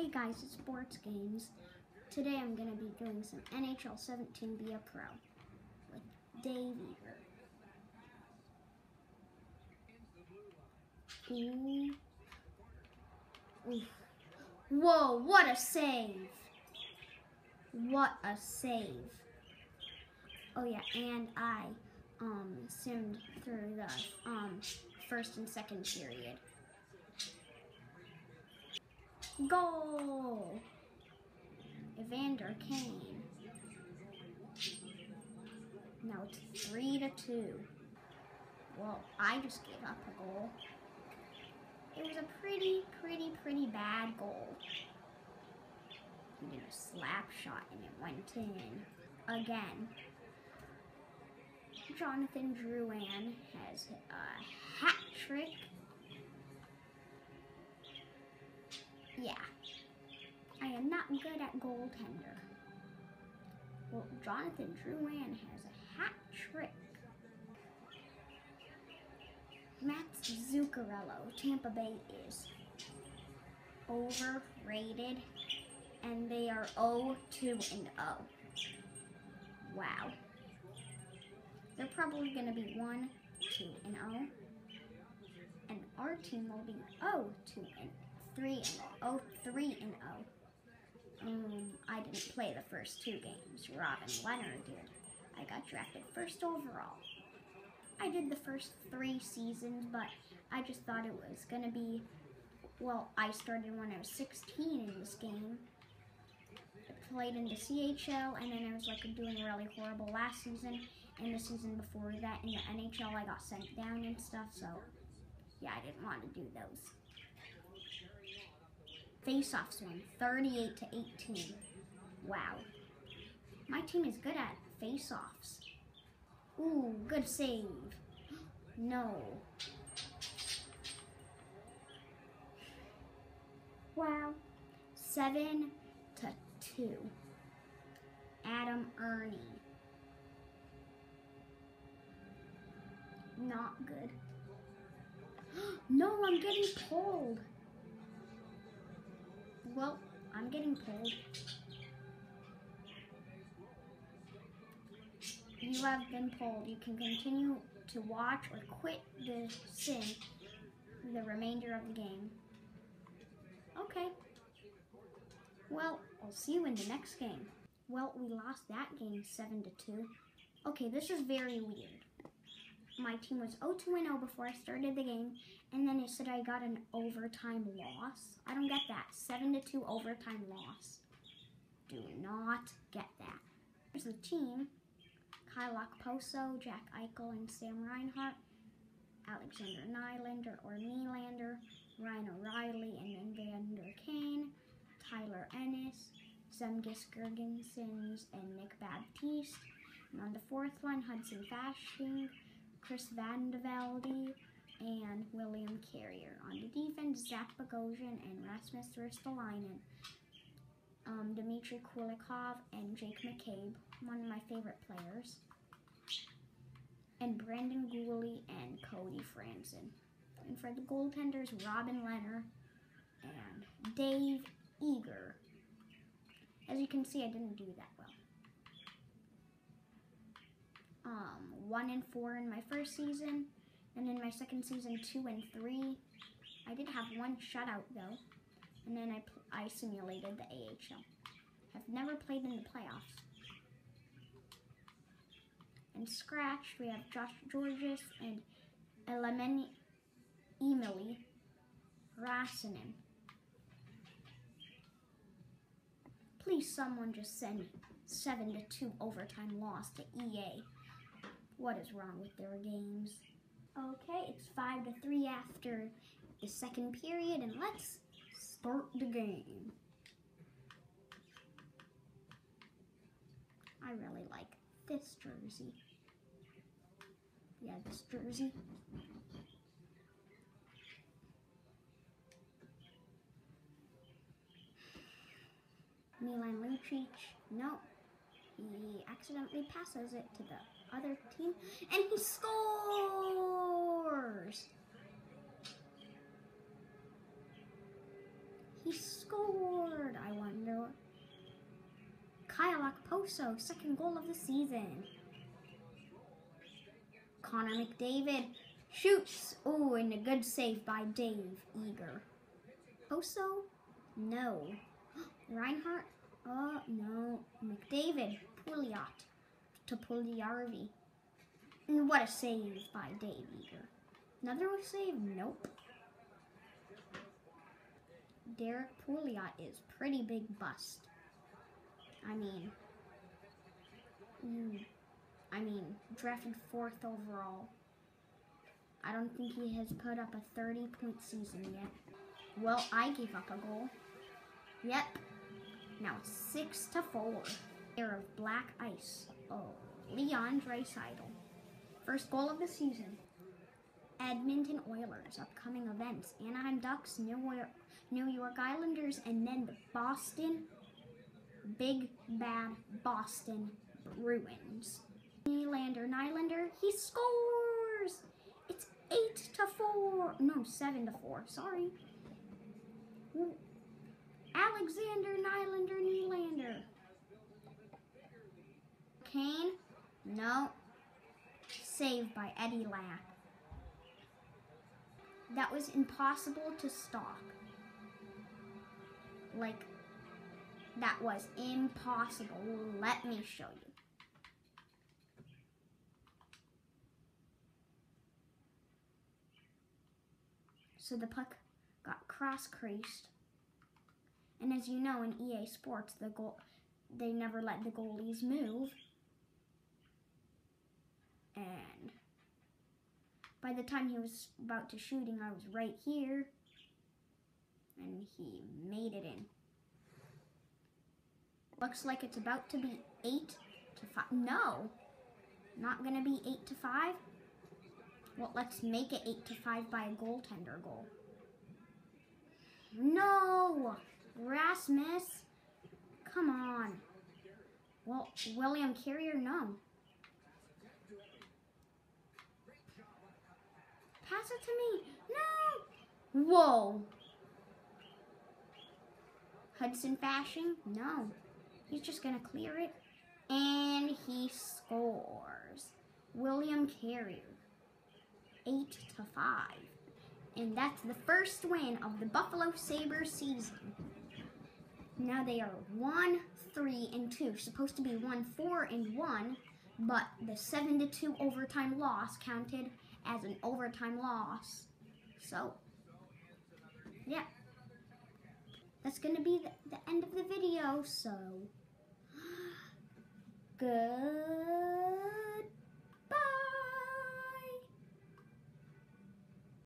Hey guys, it's Sports Games. Today I'm going to be doing some NHL 17 Be a Pro with Dave Eager. Whoa, what a save! What a save. Oh yeah, and I um simmed through the um first and second period. Goal! Evander Kane. Now it's three to two. Well, I just gave up a goal. It was a pretty, pretty, pretty bad goal. He did a slap shot and it went in again. Jonathan Drouin has a hat trick am not good at goaltender. Well, Jonathan Drouin has a hat trick. Max Zuccarello, Tampa Bay is overrated, and they are 0-2 and 0. Wow. They're probably going to be 1, 2 and 0. And our team will be 0, 2 and three and oh three and oh. Um, I didn't play the first two games. Robin Leonard did. I got drafted first overall. I did the first three seasons, but I just thought it was gonna be. Well, I started when I was 16 in this game. I played in the CHL, and then I was like doing really horrible last season, and the season before that in the NHL, I got sent down and stuff. So, yeah, I didn't want to do those. Faceoffs won 38 to 18. Wow. My team is good at faceoffs. Ooh, good save. No. Wow. 7 to 2. Adam Erne. Not good. no, I'm getting pulled. Well, I'm getting pulled. You have been pulled. You can continue to watch or quit the sim the remainder of the game. Okay. Well, I'll see you in the next game. Well, we lost that game 7 to 2. Okay, this is very weird my team was 0-2-0 before I started the game, and then it said I got an overtime loss. I don't get that. 7-2 overtime loss. Do not get that. Here's the team. Kyle Okposo, Jack Eichel, and Sam Reinhart. Alexander Nylander or Nylander, Ryan O'Reilly and Evander Kane, Tyler Ennis, Zemgus Girgensons, and Nick Baptiste. And on the fourth line, Hudson Fasching, Chris VandeVelde, and William Carrier. On the defense, Zach Bogosian and Rasmus Ristolainen. Um, Dmitry Kulikov and Jake McCabe, one of my favorite players. And Brendan Guhle and Cody Franson. And for the goaltenders, Robin Lehner and Dave Eager. As you can see, I didn't do that well um, one and four in my first season, and in my second season, two and three. I did have one shutout though, and then I I simulated the AHL. I've never played in the playoffs. And scratched, we have Josh Gorges and Eemeli Rasanen. Please someone just send 7 to 2 overtime loss to EA. What is wrong with their games? Okay, it's 5 to 3 after the second period, and let's start the game. I really like this jersey. Yeah, this jersey. Milan Lucic, no, he accidentally passes it to the other team, and he scores! He scored, I wonder. Kyle Okposo, second goal of the season. Connor McDavid shoots. Oh, and a good save by Dave Eager. Poso? No. Reinhart? Oh, no. McDavid. Pouliot to Puljujärvi. And what a save by Dave Eager. Another save? Nope. Derrick Pouliot is pretty big bust. I mean, mm, I mean, drafted fourth overall. I don't think he has put up a 30 point season yet. Well, I gave up a goal. Yep. Now it's six to four. Air of black ice. Oh, Leon Draisaitl. First goal of the season. Edmonton Oilers, upcoming events, Anaheim Ducks, New York, New York Islanders, and then the Boston, big bad Boston Bruins. Nylander, Nylander, he scores! It's 8 to 4. No, 7 to 4, sorry. Alexander, Nylander, Nylander. Kane, no. Saved by Eddie Lack. That was impossible to stop. Like, that was impossible. Let me show you. So the puck got cross-creased. And as you know, in EA Sports, the goal they never let the goalies move. And by the time he was about to shooting, I was right here. And he made it in. Looks like it's about to be 8 to 5. No, not going to be 8 to 5. Well, let's make it 8 to 5 by a goaltender goal. No! Rasmus! Come on. Well, William Carrier, no. To me. No! Whoa. Hudson Fasching? No. He's just going to clear it. And he scores. William Carrier. 8 to 5. And that's the first win of the Buffalo Sabres season. Now they are 1, 3, and 2. Supposed to be 1, 4, and 1, but the 7 to 2 overtime loss counted as an overtime loss. So, yeah. That's going to be the, the end of the video, so good.